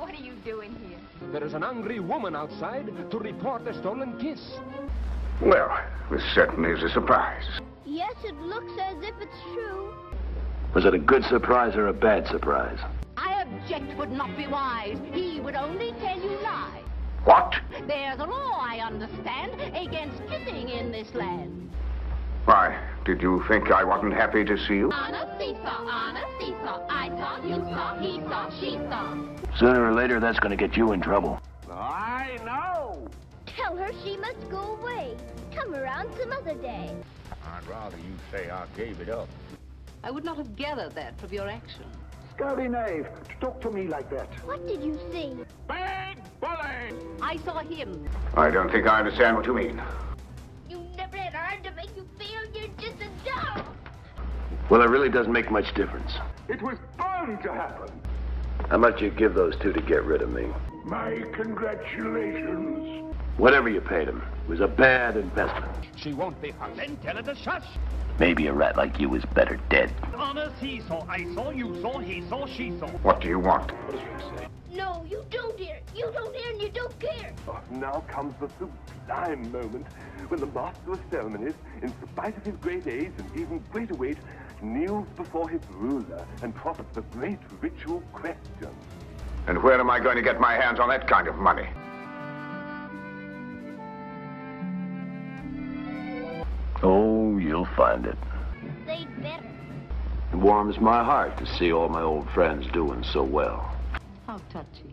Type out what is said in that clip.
What are you doing here? There is an angry woman outside to report a stolen kiss. Well, this certainly is a surprise. Yes, it looks as if it's true. Was it a good surprise or a bad surprise? I object would not be wise. He would only tell you lies. What? There's a law, I understand, against kissing in this land. Why, did you think I wasn't happy to see you? On a seesaw, saw, you saw, he saw, she saw. Sooner or later, that's going to get you in trouble. I know. Tell her she must go away. Come around some other day. I'd rather you say I gave it up. I would not have gathered that from your action. Scurvy knave, to talk to me like that. What did you see? Big bully! I saw him. I don't think I understand what you mean. You never had hard to make you feel you're just a dog. Well, it really doesn't make much difference. It was bound to happen. How much you give those two to get rid of me? My congratulations. Whatever you paid them. It was a bad investment. She won't be hurt. Then tell her to shush. Maybe a rat like you is better dead. On a seesaw, I saw, you saw, he saw, she saw. What do you want? No, you don't hear. You don't hear and you don't care. Oh, now comes the sublime moment when the master of ceremonies, in spite of his great age and even greater weight, kneels before his ruler and puts the great ritual question. And where am I going to get my hands on that kind of money? Oh, you'll find it. They'd better. It warms my heart to see all my old friends doing so well. How touching.